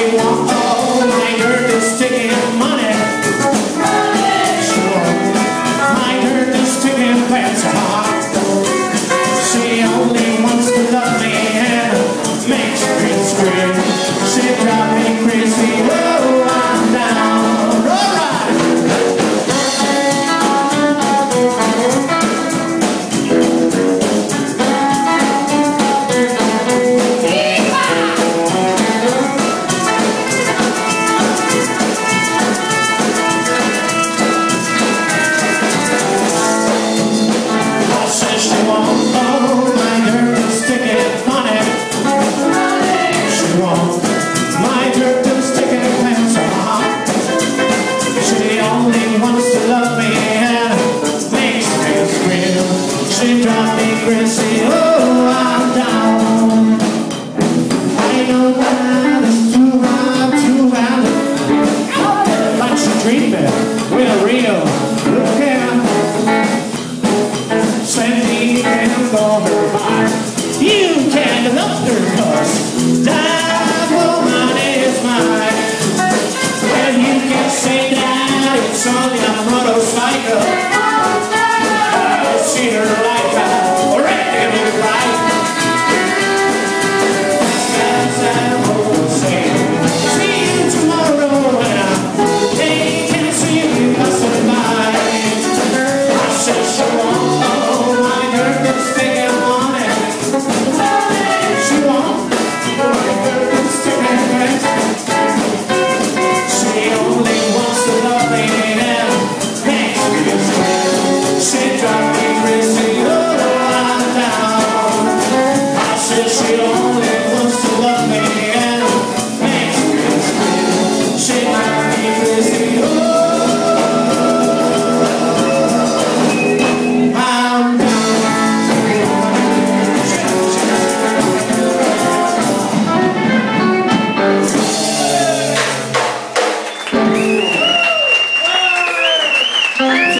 you want. she drives me crazy. Oh, I'm down. I know that it's too hard, too hard. But she dreamed it. We're real. Look out. Sandy can go her mind. You can't love her, cause that woman is mine. And you can say that it's only a motorcycle.